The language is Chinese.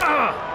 啊。